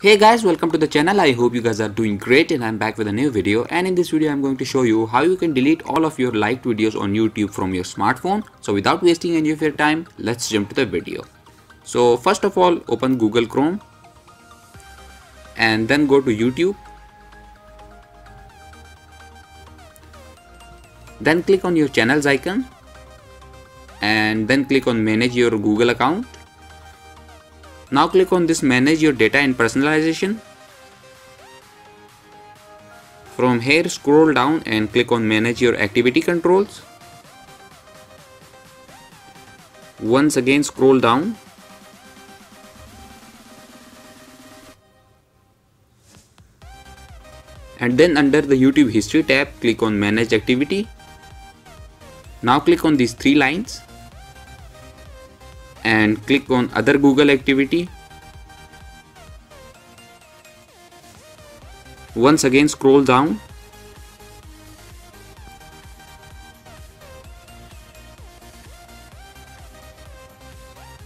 Hey guys, welcome to the channel. I hope you guys are doing great and I'm back with a new video and in this video I'm going to show you how you can delete all of your liked videos on YouTube from your smartphone. So without wasting any of your time, let's jump to the video. So first of all, open Google Chrome and then go to YouTube. Then click on your channels icon and then click on manage your Google account now click on this manage your data and personalization. From here scroll down and click on manage your activity controls. Once again scroll down. And then under the YouTube history tab click on manage activity. Now click on these three lines and click on other Google activity. Once again scroll down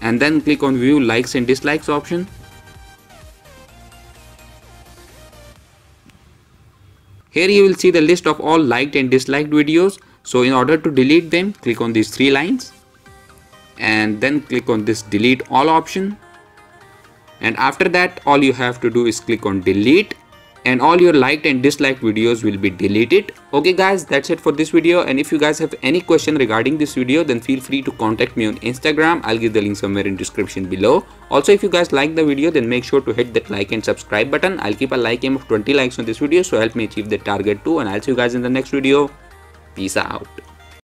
and then click on view likes and dislikes option. Here you will see the list of all liked and disliked videos. So in order to delete them, click on these three lines and then click on this delete all option. And after that all you have to do is click on delete and all your liked and disliked videos will be deleted. Okay guys that's it for this video. And if you guys have any question regarding this video then feel free to contact me on instagram. I'll give the link somewhere in description below. Also if you guys like the video then make sure to hit that like and subscribe button. I'll keep a like aim of 20 likes on this video so help me achieve the target too. And i'll see you guys in the next video. Peace out